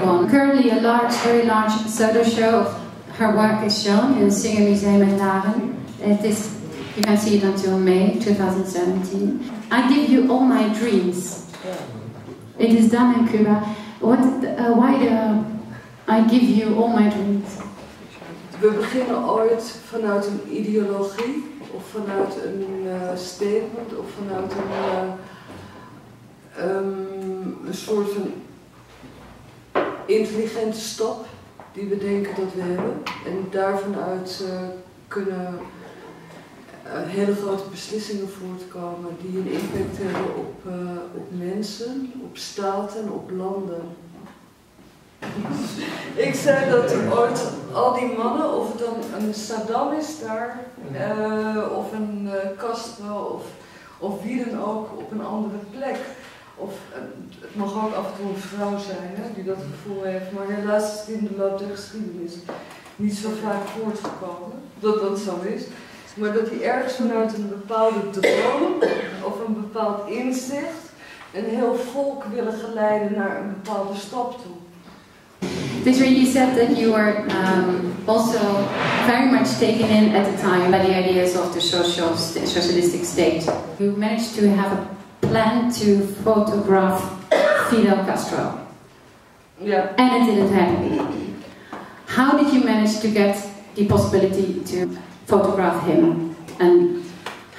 everyone. Currently, a large, very large photo show of her work is shown in the Singer Museum in Laren. It is, you can see it until May 2017. I give you all my dreams. It is done in Cuba. What, uh, why the, I give you all my dreams? We beginnen ooit vanuit een ideologie, of vanuit een uh, statement, of vanuit een, uh, um, een soort van intelligente stap die we denken dat we hebben. En daarvanuit uh, kunnen hele grote beslissingen voortkomen die een impact hebben op, op mensen, op staten, op landen. Ik zei dat ooit al die mannen, of het dan een Saddam is daar, of een uh, Castro, of, of wie dan ook op een andere plek. Of uh, het mag ook af en toe een vrouw zijn hè, die dat gevoel heeft, maar helaas is het in de loop der geschiedenis niet zo vaak voortgekomen dat dat zo is. Maar dat die ergens vanuit een bepaalde droom of een bepaald inzicht een heel volk willen geleiden naar een bepaalde stap toe. Peter, you said that you were um, also very much taken in at the time by the ideas of the social, socialistic state. You managed to have plan to photograph Fidel Castro. Yeah. And it didn't happen. How did you manage to get the possibility to photograph him? And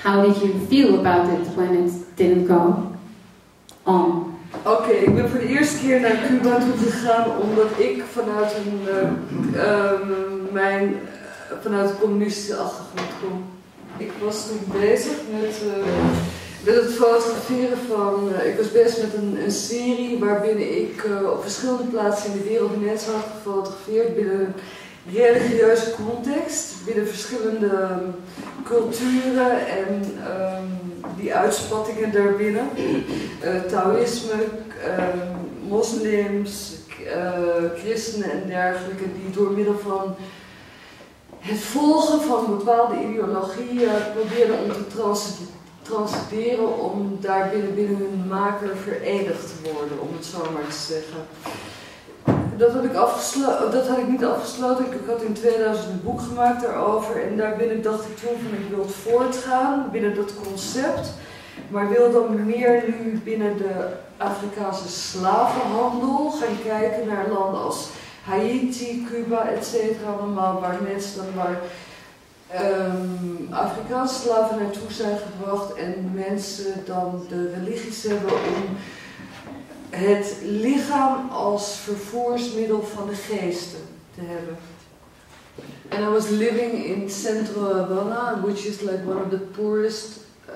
how did you feel about it when it didn't go on? Oké, okay, ik ben voor de eerste keer naar Cuba toe gegaan omdat ik vanuit een, uh, uh, mijn, vanuit een communistische achtergrond kom. Ik was toen bezig met, uh, met het fotograferen van, ik was bezig met een, een serie waarbinnen ik op verschillende plaatsen in de wereld mensen had gefotografeerd binnen religieuze context, binnen verschillende culturen en um, die uitspattingen daarbinnen. Uh, Taoïsme, uh, moslims, uh, christenen en dergelijke, die door middel van het volgen van bepaalde ideologieën probeerden om te transiteren om daar binnen, binnen hun maker verenigd te worden, om het zo maar te zeggen dat had ik, dat had ik niet afgesloten. Ik had in 2000 een boek gemaakt daarover. En daarbinnen dacht ik toen van ik wil voortgaan binnen dat concept. Maar wil dan meer nu binnen de Afrikaanse slavenhandel gaan kijken naar landen als Haiti, Cuba, etc. Allemaal waar mensen dan maar um, Afrikaanse slaven naartoe zijn gebracht. En mensen dan de religies hebben om het lichaam als vervoersmiddel van de geesten te hebben. And I was living in Central Havana, which is like one of the poorest uh,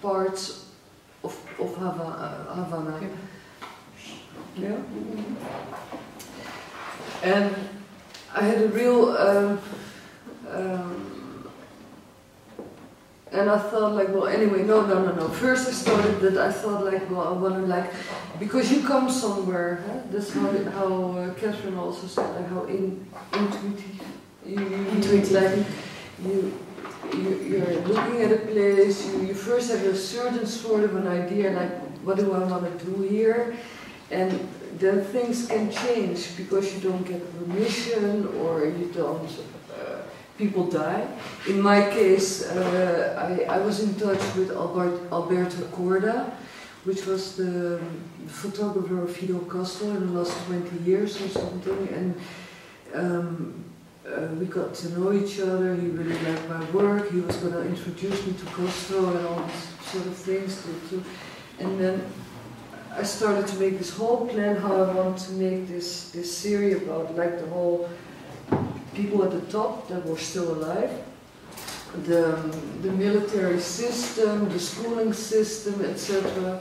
parts of, of Havana. Uh, Havana. Yeah. And I had a real um, um, and I thought like, well, anyway, no, no, no, no. First I started that I thought like, well, I want to like, because you come somewhere, huh? that's how, how uh, Catherine also said, like how in, intuitive, you, you, intuitive. like, you, you, you're looking at a place, you, you first have a certain sort of an idea, like, what do I want to do here? And then things can change because you don't get permission or you don't people die. In my case, uh, I, I, was in touch with Albert, Alberto Corda, which was the photographer of Fidel Castro in the last 20 years or something. And um, uh, we got to know each other. He really liked my work. He was going to introduce me to Castro and all these sort of things. To, to, and then I started to make this whole plan how I want to make this this series about like the whole people at the top that were still alive, the, the military system, the schooling system, etc.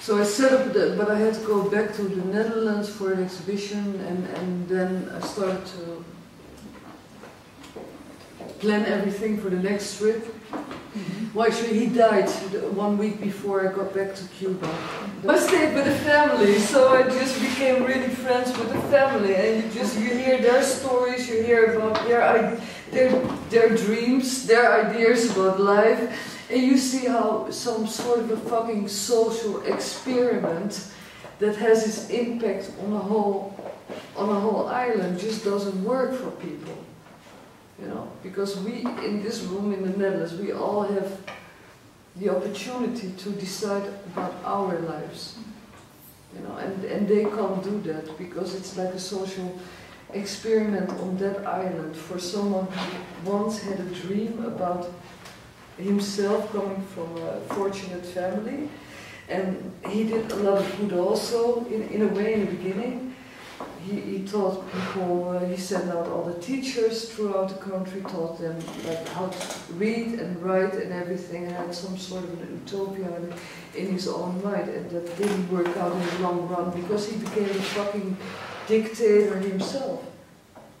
So I set up, the, but I had to go back to the Netherlands for an exhibition, and, and then I started to plan everything for the next trip. Mm-hmm. Well, actually, he died one week before I got back to Cuba. I stayed with the family, so I just became really friends with the family. And you just you hear their stories, you hear about their their their dreams, their ideas about life, and you see how some sort of a fucking social experiment that has its impact on a whole on a whole island just doesn't work for people. You know, because we in this room in the Netherlands we all have the opportunity to decide about our lives. You know, and, and they can't do that because it's like a social experiment on that island for someone who once had a dream about himself coming from a fortunate family. And he did a lot of good also, in, in a way, in the beginning. He, he taught people, uh, he sent out all the teachers throughout the country, taught them like how to read and write and everything, and had some sort of an utopia in, in his own mind. And that didn't work out in the long run because he became a fucking dictator himself.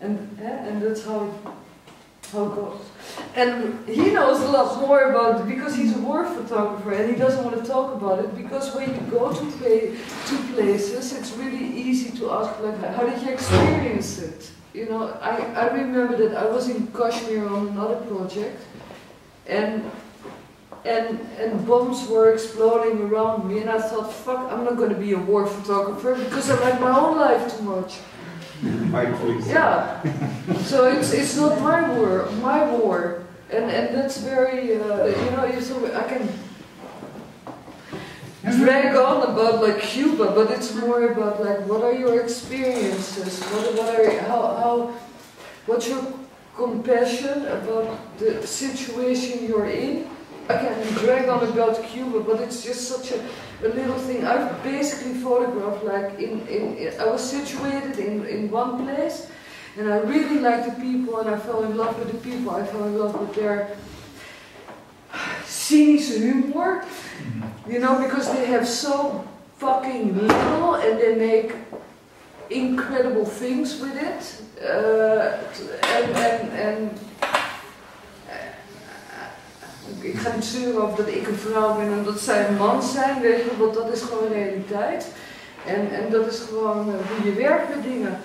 And, eh, and that's how it, how it goes. And he knows a lot more about it because he's a war photographer and he doesn't want to talk about it because when you go to play to places, it's really easy to ask like, how did you experience it? You know, I, I remember that I was in Kashmir on another project and and and bombs were exploding around me and I thought, fuck, I'm not gonna be a war photographer because I like my own life too much. Yeah. so it's it's not my war, my war, and and that's very uh, you know you so I can drag on about like Cuba, but it's more about like what are your experiences? What what are how how what's your compassion about the situation you're in? I can drag on about Cuba, but it's just such a, a little thing. I've basically photographed like in, in, I was situated in, in one place and I really liked the people and I fell in love with the people. I fell in love with their cynische humor, you know, because they have so fucking little and they make incredible things with it. Uh, and, and, and ik ga niet zeuren over dat ik een vrouw ben en dat zij een man zijn, weet je, want dat is gewoon realiteit. En, en dat is gewoon uh, hoe je werkt met dingen.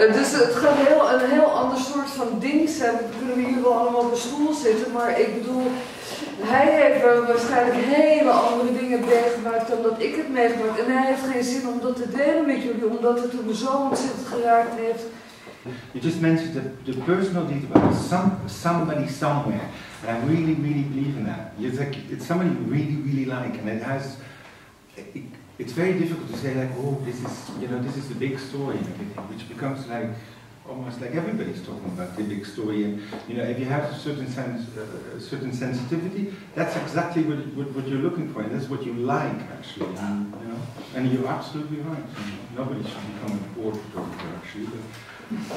Uh, dus het gaat heel, een heel ander soort van ding zijn. We kunnen hier wel allemaal op de stoel zitten, maar ik bedoel, hij heeft waarschijnlijk hele andere dingen meegemaakt dan dat ik het meegemaakt. En hij heeft geen zin om dat te delen met jullie, omdat het hem zo ontzettend geraakt heeft. You just mentioned the, the personal detail some, somebody somewhere. And I really, really believe in that. It's, it's somebody you really, really like, and it has. It's very difficult to say like, oh, this is, you know, this is the big story and everything, which becomes like almost like everybody's talking about the big story. And you know, if you have a certain sense, uh, certain sensitivity, that's exactly what, what, what, you're looking for, and that's what you like actually. You know, and you're absolutely right. Nobody should become a board photographer actually. But,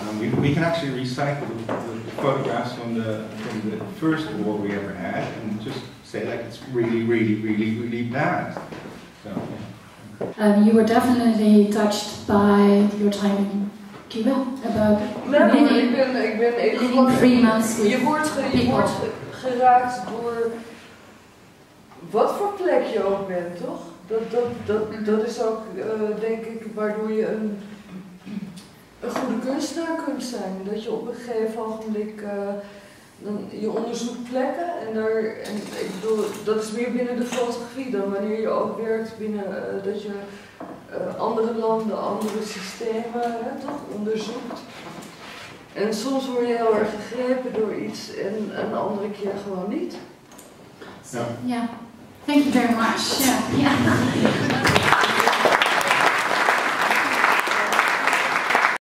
um, we, we, can actually recycle the, the, photographs from the, from the first war we ever had and just say like it's really, really, really, really bad. So, um, you were definitely touched by your time in Cuba about nee, ik ben, ik ben living three months with je wordt, ge, je wordt geraakt door wat voor plek je ook bent, toch? Dat, dat, dat, dat is ook, uh, denk ik, waardoor je een een goede kunstenaar kunt zijn. Dat je op een gegeven ogenblik, uh, dan, je onderzoekt plekken en, daar, en ik bedoel, dat is meer binnen de fotografie dan wanneer je ook werkt binnen, uh, dat je uh, andere landen, andere systemen hè, toch onderzoekt. En soms word je heel erg gegrepen door iets en een andere keer gewoon niet. Ja. Yeah. Thank you very much. Yeah.